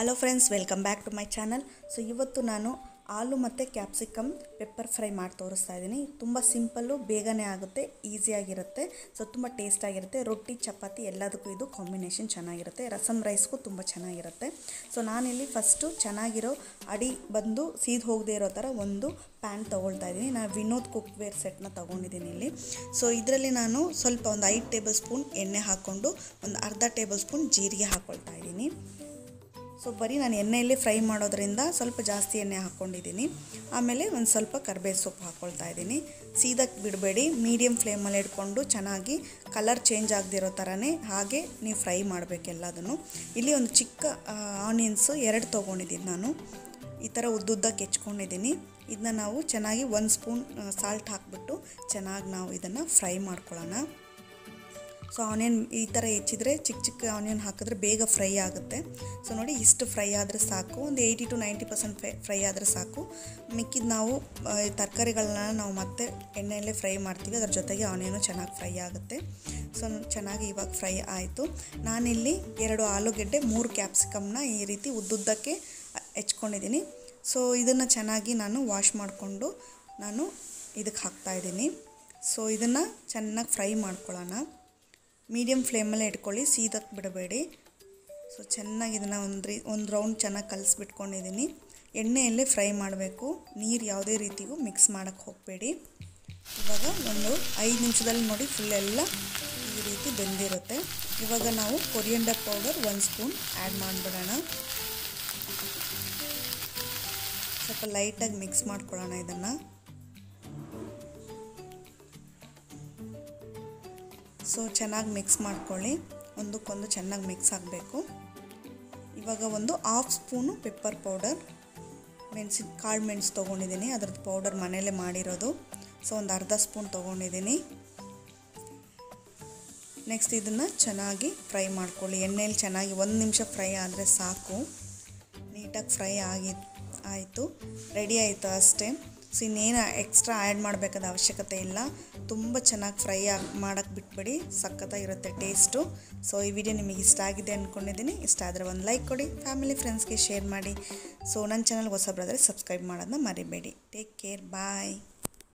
Hello friends welcome back to my channel so ಇವತ್ತು ನಾನು ಆಲೂ ಮತ್ತು ಕ್ಯಾಪ್ಸಿಕಮ್ ಪೆಪ್ಪರ್ ಫ್ರೈ ಮಾಡಿ ತೋರಿಸ್ತಾ ಇದ್ದೀನಿ. ತುಂಬ ಸಿಂಪಲ್ಲು ಬೇಗನೆ ಆಗುತ್ತೆ ಈಸಿಯಾಗಿರುತ್ತೆ ಸೊ ತುಂಬ ಟೇಸ್ಟಾಗಿರುತ್ತೆ ರೊಟ್ಟಿ, ಚಪಾತಿ ಎಲ್ಲದಕ್ಕೂ ಇದು ಕಾಂಬಿನೇಷನ್ ಚೆನ್ನಾಗಿರುತ್ತೆ. ರಸಮ್ ರೈಸ್ಗೂ ತುಂಬ ಚೆನ್ನಾಗಿರುತ್ತೆ. ಸೊ ನಾನಿಲ್ಲಿ ಫಸ್ಟು ಚೆನ್ನಾಗಿರೋ ಅಡಿ ಬಂದು ಸೀದ್ ಹೋಗದೇ ಇರೋ ಥರ ಒಂದು ಪ್ಯಾನ್ ತೊಗೊಳ್ತಾ ಇದ್ದೀನಿ. ನಾನು ವಿನೋದ್ ಕುಕ್ವೇರ್ ಸೆಟ್ನ ತೊಗೊಂಡಿದ್ದೀನಿ ಇಲ್ಲಿ. ಸೊ ಇದರಲ್ಲಿ ನಾನು ಸ್ವಲ್ಪ ಒಂದು ಐದು ಟೇಬಲ್ ಸ್ಪೂನ್ ಎಣ್ಣೆ ಹಾಕ್ಕೊಂಡು, ಒಂದು ಅರ್ಧ ಟೇಬಲ್ ಸ್ಪೂನ್ ಜೀರಿಗೆ ಹಾಕ್ಕೊಳ್ತಾ ಇದ್ದೀನಿ. ಸೊ ಬರೀ ನಾನು ಎಣ್ಣೆಯಲ್ಲಿ ಫ್ರೈ ಮಾಡೋದ್ರಿಂದ ಸ್ವಲ್ಪ ಜಾಸ್ತಿ ಎಣ್ಣೆ ಹಾಕ್ಕೊಂಡಿದ್ದೀನಿ. ಆಮೇಲೆ ಒಂದು ಸ್ವಲ್ಪ ಕರ್ಬೇವು ಸೊಪ್ಪು ಹಾಕ್ಕೊಳ್ತಾ ಇದ್ದೀನಿ. ಸೀದಕ್ಕೆ ಬಿಡಬೇಡಿ ಮೀಡಿಯಮ್ ಫ್ಲೇಮಲ್ಲಿ ಇಟ್ಕೊಂಡು ಚೆನ್ನಾಗಿ ಕಲರ್ ಚೇಂಜ್ ಆಗದಿರೋ ಥರನೇ ಹಾಗೆ ನೀವು ಫ್ರೈ ಮಾಡಬೇಕೆಲ್ಲದನ್ನು ಇಲ್ಲಿ ಒಂದು ಚಿಕ್ಕ ಆನಿಯನ್ಸು ಎರಡು ತೊಗೊಂಡಿದ್ದೀನಿ ನಾನು. ಈ ಥರ ಉದ್ದುದ್ದಕ್ಕೆ ಹೆಚ್ಕೊಂಡಿದ್ದೀನಿ. ಇದನ್ನ ನಾವು ಚೆನ್ನಾಗಿ ಒಂದು ಸ್ಪೂನ್ ಸಾಲ್ಟ್ ಹಾಕ್ಬಿಟ್ಟು ಚೆನ್ನಾಗಿ ನಾವು ಇದನ್ನು ಫ್ರೈ ಮಾಡ್ಕೊಳ್ಳೋಣ. ಸೊ ಆನಿಯನ್ ಈ ಥರ ಹೆಚ್ಚಿದ್ರೆ ಚಿಕ್ಕ ಚಿಕ್ಕ ಆನಿಯನ್ ಹಾಕಿದ್ರೆ ಬೇಗ ಫ್ರೈ ಆಗುತ್ತೆ. ಸೊ ನೋಡಿ ಇಷ್ಟು ಫ್ರೈ ಆದರೆ ಸಾಕು. ಒಂದು eighty to ninety percent fry fry ಆದರೆ ಸಾಕು. ಮಿಕ್ಕಿದ ನಾವು ತರಕಾರಿಗಳನ್ನ ನಾವು ಮತ್ತೆ ಎಣ್ಣೆಯಲ್ಲೇ ಫ್ರೈ ಮಾಡ್ತೀವಿ. ಅದ್ರ ಜೊತೆಗೆ ಆನಿಯನು ಚೆನ್ನಾಗಿ ಫ್ರೈ ಆಗುತ್ತೆ. ಸೊ ಚೆನ್ನಾಗಿ ಇವಾಗ ಫ್ರೈ ಆಯಿತು. ನಾನಿಲ್ಲಿ ಎರಡು ಆಲೂಗೆಡ್ಡೆ, ಮೂರು ಕ್ಯಾಪ್ಸಿಕಮ್ನ ಈ ರೀತಿ ಉದ್ದುದ್ದಕ್ಕೆ ಹೆಚ್ಕೊಂಡಿದ್ದೀನಿ ಸೊ ಇದನ್ನು ಚೆನ್ನಾಗಿ ನಾನು ವಾಶ್ ಮಾಡಿಕೊಂಡು ನಾನು ಇದಕ್ಕೆ ಹಾಕ್ತಾಯಿದ್ದೀನಿ ಸೊ ಇದನ್ನು ಚೆನ್ನಾಗಿ ಫ್ರೈ ಮಾಡ್ಕೊಳ್ಳೋಣ. ಮೀಡಿಯಮ್ ಫ್ಲೇಮಲ್ಲೇ ಇಟ್ಕೊಳ್ಳಿ ಸೀದಕ್ಕೆ ಬಿಡಬೇಡಿ. ಸೊ ಚೆನ್ನಾಗಿ ಇದನ್ನು ಒಂದು ರೀ, ಒಂದು ರೌಂಡ್ ಚೆನ್ನಾಗಿ ಕಲಸಿಬಿಟ್ಕೊಂಡಿದ್ದೀನಿ ಎಣ್ಣೆಯಲ್ಲೇ ಫ್ರೈ ಮಾಡಬೇಕು. ನೀರು ಯಾವುದೇ ರೀತಿಗೂ ಮಿಕ್ಸ್ ಮಾಡೋಕ್ಕೆ ಹೋಗಬೇಡಿ. ಇವಾಗ ಒಂದು ಐದು ನಿಮಿಷದಲ್ಲಿ ನೋಡಿ ಫುಲ್ ಎಲ್ಲ ಈ ರೀತಿ ಬೆಂದಿರುತ್ತೆ. ಇವಾಗ ನಾವು ಕೊರಿಯಂಡರ್ ಪೌಡರ್ ಒಂದು ಸ್ಪೂನ್ ಆ್ಯಡ್ ಮಾಡಿಬಿಡೋಣ. ಸ್ವಲ್ಪ ಲೈಟಾಗಿ ಮಿಕ್ಸ್ ಮಾಡ್ಕೊಳ್ಳೋಣ ಇದನ್ನು. ಸೊ ಚೆನ್ನಾಗಿ ಮಿಕ್ಸ್ ಮಾಡ್ಕೊಳ್ಳಿ. ಒಂದಕ್ಕೊಂದು ಚೆನ್ನಾಗಿ ಮಿಕ್ಸ್ ಆಗಬೇಕು. ಇವಾಗ ಒಂದು ಹಾಫ್ ಸ್ಪೂನು ಪೆಪ್ಪರ್ ಪೌಡರ್ ಮೆಣಸಿನ ಕಾಳು ಮೆಣಸು ತೊಗೊಂಡಿದ್ದೀನಿ. ಅದ್ರದ್ದು ಪೌಡರ್ ಮನೇಲೆ ಮಾಡಿರೋದು. ಸೊ ಒಂದು ಅರ್ಧ ಸ್ಪೂನ್ ತೊಗೊಂಡಿದ್ದೀನಿ. ನೆಕ್ಸ್ಟ್ ಇದನ್ನು ಚೆನ್ನಾಗಿ ಫ್ರೈ ಮಾಡ್ಕೊಳ್ಳಿ. ಎಣ್ಣೆಯಲ್ಲಿ ಚೆನ್ನಾಗಿ ಒಂದು ನಿಮಿಷ ಫ್ರೈ ಆದರೆ ಸಾಕು. ನೀಟಾಗಿ ಫ್ರೈ ಆಗಿ, ಆಯಿತು. ರೆಡಿ ಆಯಿತು ಅಷ್ಟೇ. ಸೊ ಇನ್ನೇನು ಎಕ್ಸ್ಟ್ರಾ ಆ್ಯಡ್ ಮಾಡಬೇಕಾದ ಅವಶ್ಯಕತೆ ಇಲ್ಲ. ತುಂಬ ಚೆನ್ನಾಗಿ ಫ್ರೈ ಆಗಿ ಮಾಡೋಕ್ಕೆ ಬಿಟ್ಬಿಡಿ. ಸಖತ್ತಾಗಿರುತ್ತೆ ಟೇಸ್ಟು ಸೊ ಈ ವಿಡಿಯೋ ನಿಮಗೆ ಇಷ್ಟ ಆಗಿದೆ ಅಂದ್ಕೊಂಡಿದ್ದೀನಿ ಇಷ್ಟ ಆದರೆ ಒಂದು ಲೈಕ್ ಕೊಡಿ ಫ್ಯಾಮಿಲಿ ಫ್ರೆಂಡ್ಸ್ಗೆ ಶೇರ್ ಮಾಡಿ. ಸೊ ನನ್ನ ಚಾನಲ್ಗೆ ಹೊಸಬ್ರಾದರೆ ಸಬ್ಸ್ಕ್ರೈಬ್ ಮಾಡೋದನ್ನ ಮರಿಬೇಡಿ. Take care bye